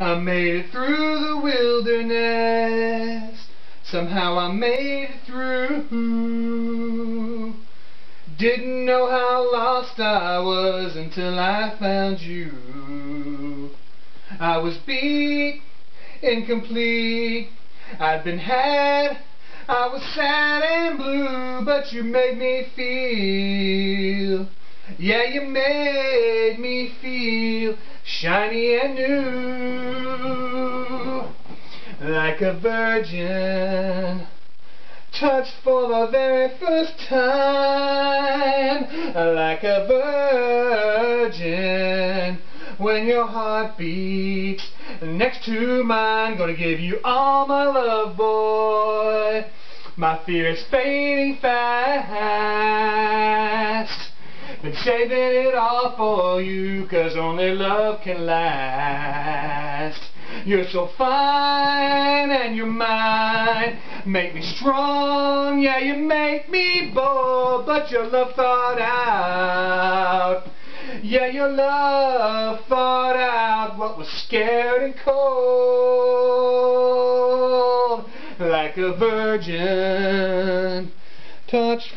I made it through the wilderness. Somehow I made it through. Didn't know how lost I was until I found you. I was beat, incomplete. I'd been had. I was sad and blue, but you made me feel. Yeah, you made me feel shiny and new. Like a virgin, touched for the very first time. Like a virgin, when your heart beats next to mine. Gonna give you all my love, boy. My fear is fading fast. Been saving it all for you, cause only love can last. You're so fine and you're mine. Make me strong, yeah, you make me bold, but your love thought out. Yeah, your love thought out what was scared and cold like a virgin touched